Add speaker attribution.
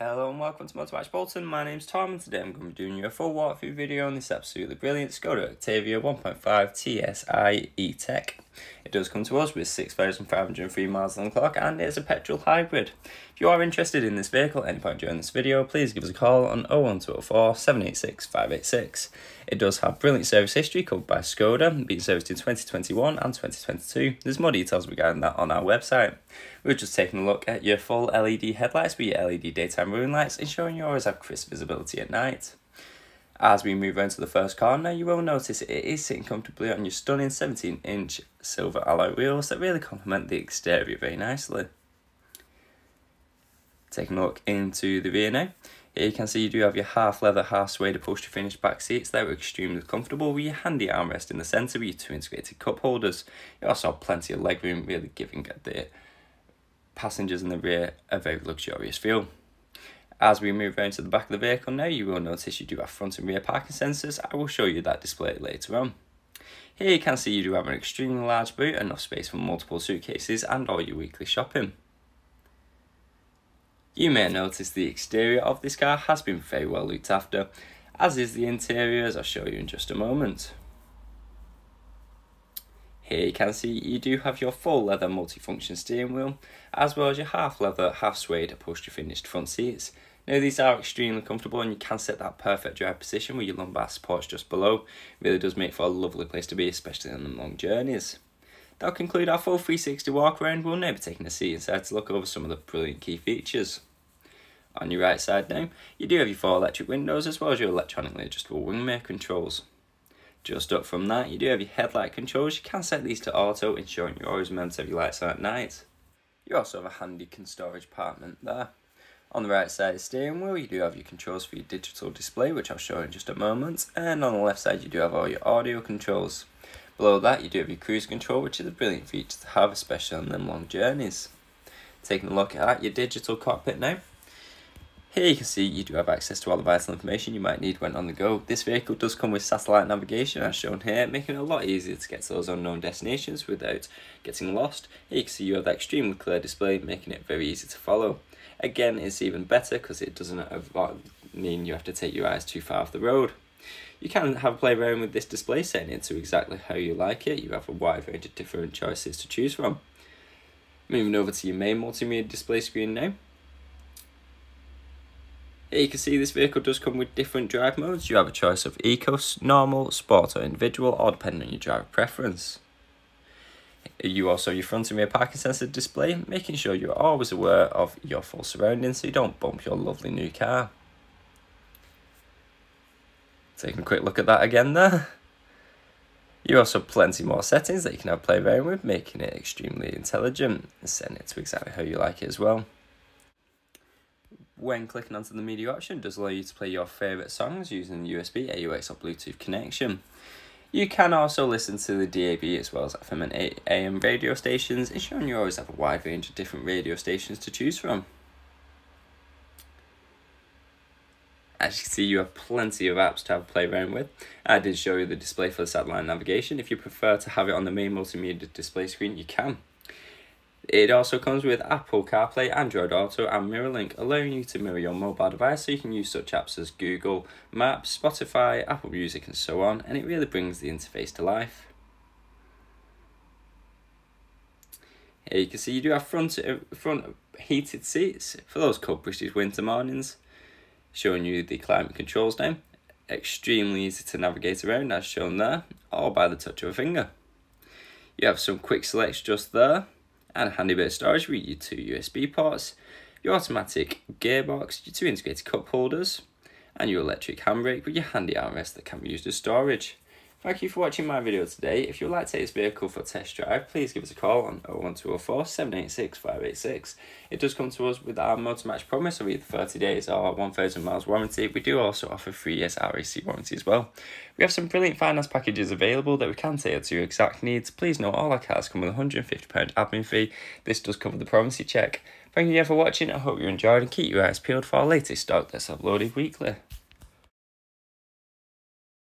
Speaker 1: Hello and welcome to Motormatch Bolton. My name's Tom and today I'm going to be doing you a full walkthrough video on this absolutely brilliant Skoda Octavia 1.5 TSI e-TEC. It does come to us with 6,503 miles on the clock and it's a petrol hybrid. If you are interested in this vehicle at any point during this video, please give us a call on 01204 786 586. It does have brilliant service history covered by Skoda, being serviced in 2021 and 2022. There's more details regarding that on our website. We're just taking a look at your full LED headlights with your LED daytime running lights, ensuring you always have crisp visibility at night. As we move on to the first car now, you will notice it is sitting comfortably on your stunning 17 inch silver alloy wheels that really complement the exterior very nicely. Taking a look into the rear now, here you can see you do have your half leather, half suede upholstery finished back seats that are extremely comfortable with your handy armrest in the centre with your two integrated cup holders. You also have plenty of legroom, really giving the passengers in the rear a very luxurious feel. As we move around to the back of the vehicle now, you will notice you do have front and rear parking sensors. I will show you that display later on. Here you can see you do have an extremely large boot, enough space for multiple suitcases and all your weekly shopping. You may notice the exterior of this car has been very well looked after, as is the interior as I'll show you in just a moment. Here you can see you do have your full leather multifunction steering wheel, as well as your half leather, half suede upholstery finished front seats, now these are extremely comfortable and you can set that perfect drive position with your lumbar supports just below. It really does make for a lovely place to be, especially on them long journeys. That'll conclude our full 360 walk around. We'll now be taking a seat inside to look over some of the brilliant key features. On your right side now, you do have your four electric windows as well as your electronically adjustable wing mirror controls. Just up from that, you do have your headlight controls. You can set these to auto, ensuring you're always meant to have your lights on at night. You also have a handy can storage compartment there. On the right side of the steering wheel, you do have your controls for your digital display, which I'll show in just a moment. And on the left side, you do have all your audio controls. Below that, you do have your cruise control, which is a brilliant feature to have, especially on them long journeys. Taking a look at your digital cockpit now. Here you can see you do have access to all the vital information you might need when on the go. This vehicle does come with satellite navigation as shown here, making it a lot easier to get to those unknown destinations without getting lost. Here you can see you have that extremely clear display, making it very easy to follow. Again, it's even better because it doesn't mean you have to take your eyes too far off the road. You can have a play around with this display, setting it to exactly how you like it. You have a wide range of different choices to choose from. Moving over to your main multimedia display screen now. Here you can see this vehicle does come with different drive modes. You have a choice of Eco, Normal, Sport or Individual, or depending on your driver preference. You also have your front and rear parking sensor display, making sure you're always aware of your full surroundings so you don't bump your lovely new car. Taking a quick look at that again there. You also have plenty more settings that you can have play around with, making it extremely intelligent and setting it to exactly how you like it as well. When clicking onto the media option, does allow you to play your favourite songs using the USB, AUX or Bluetooth connection. You can also listen to the DAB as well as FM and AM radio stations, ensuring you always have a wide range of different radio stations to choose from. As you can see, you have plenty of apps to have play around with. I did show you the display for the satellite navigation. If you prefer to have it on the main multimedia display screen, you can. It also comes with Apple CarPlay, Android Auto and MirrorLink, allowing you to mirror your mobile device so you can use such apps as Google Maps, Spotify, Apple Music and so on, and it really brings the interface to life. Here you can see you do have front, uh, front heated seats for those cold British winter mornings, showing you the climate controls now. Extremely easy to navigate around as shown there, all by the touch of a finger. You have some quick selects just there, and a handy bit of storage with your two USB ports, your automatic gearbox, your two integrated cup holders, and your electric handbrake with your handy armrest that can be used as storage. Thank you for watching my video today. If you'd like to take this vehicle for a test drive, please give us a call on 01204 786 586. It does come to us with our motor match promise of either 30 days or 1000 miles warranty. We do also offer 3 years RAC warranty as well. We have some brilliant finance packages available that we can tailor to your exact needs. Please note all our cars come with a £150 admin fee. This does cover the promise check. Thank you again for watching. I hope you enjoyed and keep your eyes peeled for our latest stock that's uploaded weekly.